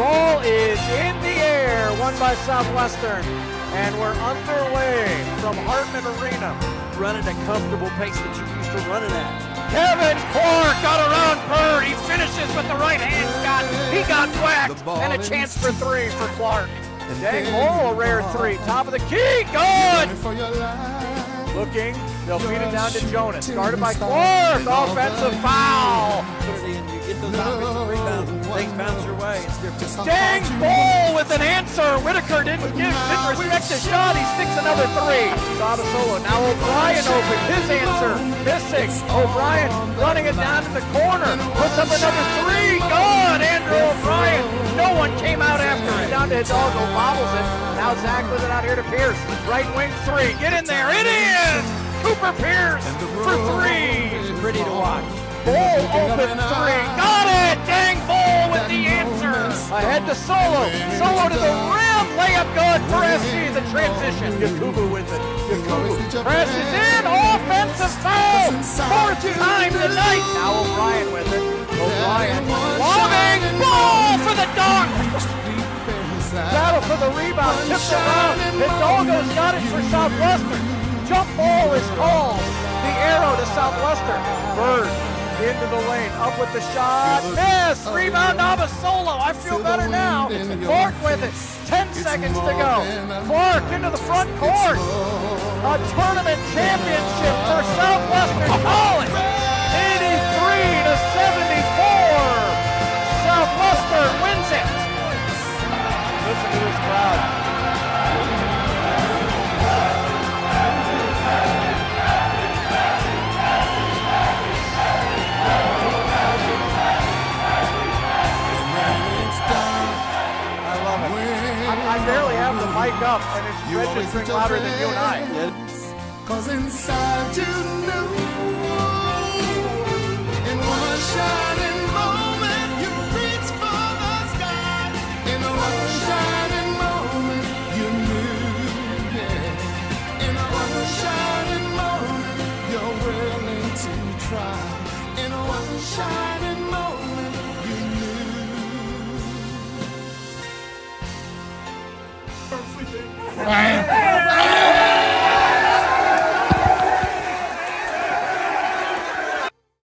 Ball is in the air, won by Southwestern. And we're underway from Hartman Arena. Running at a comfortable pace that you used to running at. Kevin Clark got around Bird. He finishes with the right hand shot. He got whacked. And a chance for three for Clark. Dang Hole, a rare three. Top of the key. Good. Looking. They'll feed it down to Jonas. Guarded by Clark. Offensive foul. See, and you get those offensive rebounds, things bounce your way. Dang Bull with an answer. Whitaker didn't give, didn't respect the shot. He sticks another three. Solo. Now O'Brien open. His answer. Missing. O'Brien running it down to the corner. Puts up another three. Good. Andrew O'Brien. No one came out. Down to Hidalgo. Bobbles it. Now Zach with it out here to Pierce. Right wing three. Get in there. It is. Cooper Pierce for three. Pretty to watch. Bull open three. Got it! Dang Bull with the answer. Ahead to Solo. Solo to the rim. Layup good for SC. The transition. Yakubu with it. Yakubu presses in. Offensive foul. Fourth time tonight. Now O'Brien with it. The rebound. Tipped around. Hidalgo's got it for Southwestern. Jump ball is called. The arrow to Southwestern. Bird into the lane. Up with the shot. Miss. Rebound Solo. I feel better now. Clark with it. 10 seconds to go. Clark into the front court. A tournament championship mic up, and it's registering louder than you and I. Cause inside you knew In one shining moment you reached for the sky In one shining moment you knew yeah. In one shining moment you're willing to try In one shining knew